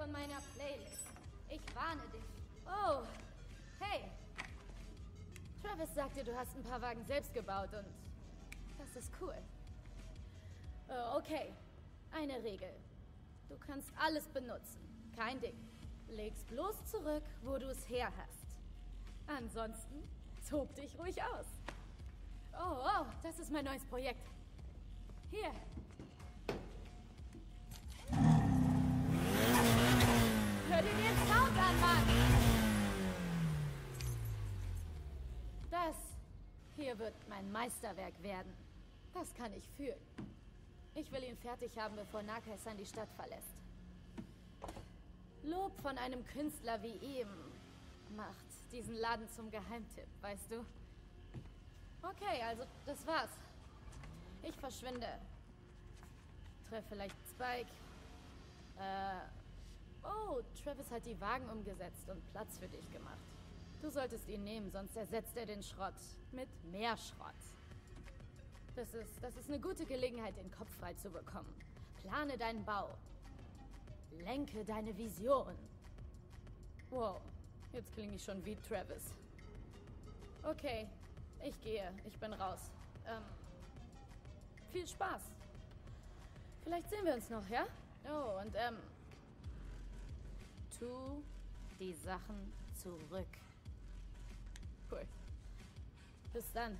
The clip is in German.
Von meiner Playlist. Ich warne dich. Oh, hey. Travis sagte, du hast ein paar Wagen selbst gebaut und das ist cool. Oh, okay, eine Regel. Du kannst alles benutzen. Kein Ding. Leg's bloß zurück, wo du es her hast. Ansonsten tob dich ruhig aus. Oh, oh, das ist mein neues Projekt. Hier. Das hier wird mein Meisterwerk werden. Das kann ich fühlen. Ich will ihn fertig haben, bevor Nakaisan die Stadt verlässt. Lob von einem Künstler wie ihm macht diesen Laden zum Geheimtipp, weißt du? Okay, also das war's. Ich verschwinde. Treff vielleicht Spike. Äh. Oh, Travis hat die Wagen umgesetzt und Platz für dich gemacht. Du solltest ihn nehmen, sonst ersetzt er den Schrott mit mehr Schrott. Das ist, das ist eine gute Gelegenheit, den Kopf frei zu bekommen. Plane deinen Bau. Lenke deine Vision. Wow, jetzt klinge ich schon wie Travis. Okay, ich gehe. Ich bin raus. Ähm, viel Spaß. Vielleicht sehen wir uns noch, ja? Oh, und ähm, tu die Sachen zurück. Just then.